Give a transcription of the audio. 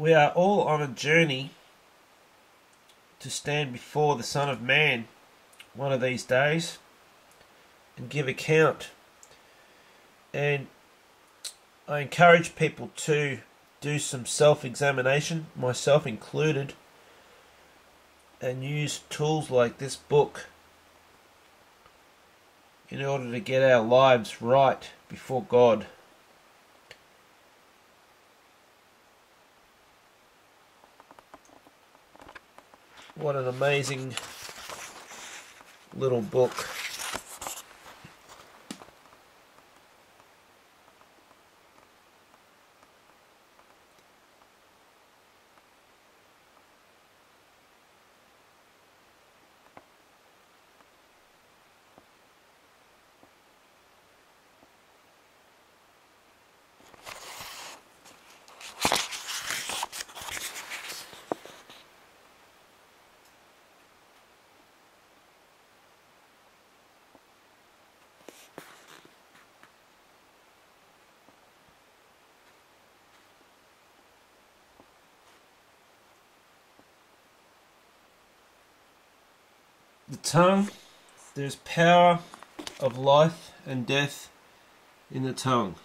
We are all on a journey to stand before the Son of Man one of these days and give account. And I encourage people to do some self examination, myself included, and use tools like this book in order to get our lives right before God. What an amazing little book. The tongue, there's power of life and death in the tongue.